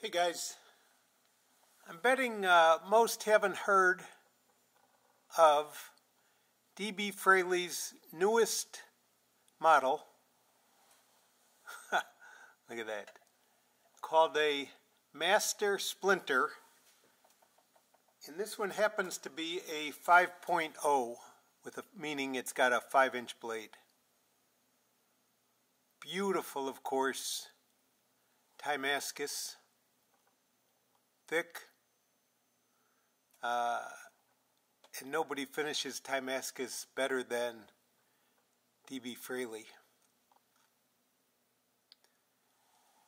Hey guys, I'm betting uh, most haven't heard of DB Fraley's newest model. Look at that. Called a Master Splinter. And this one happens to be a 5.0, with a, meaning it's got a 5 inch blade. Beautiful, of course, Timascus thick. Uh, and nobody finishes Timascus better than D.B. Fraley.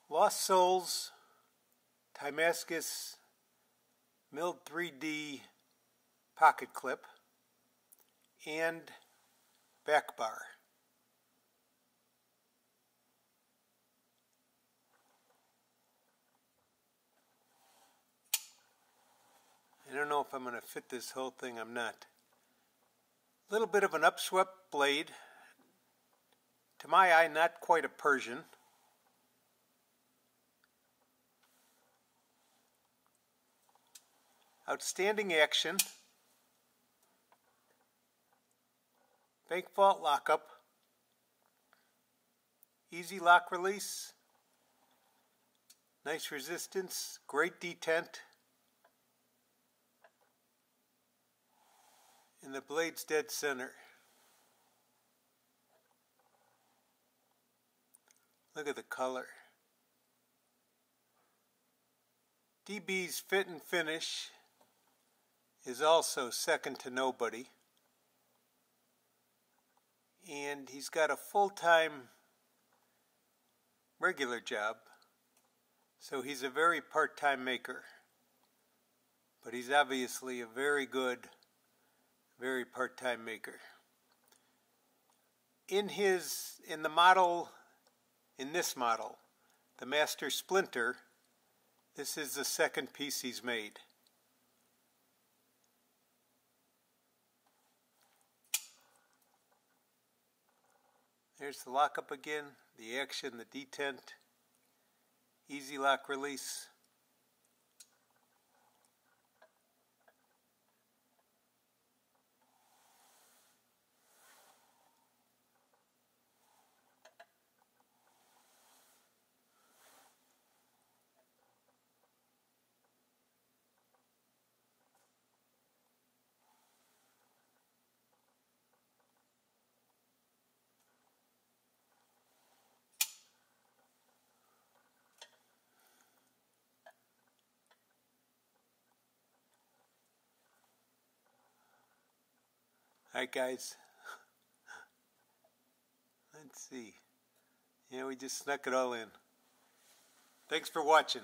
Lost Souls, Timascus, milled 3D pocket clip, and back bar. Know if I'm going to fit this whole thing. I'm not. A little bit of an upswept blade. To my eye, not quite a Persian. Outstanding action. Bank vault lockup. Easy lock release. Nice resistance. Great detent. and the blade's dead center. Look at the color. DB's fit and finish is also second to nobody. And he's got a full-time regular job. So he's a very part-time maker. But he's obviously a very good very part-time maker. In his, in the model, in this model, the Master Splinter, this is the second piece he's made. There's the lockup again, the action, the detent, easy lock release. Alright guys, let's see. Yeah, we just snuck it all in. Thanks for watching.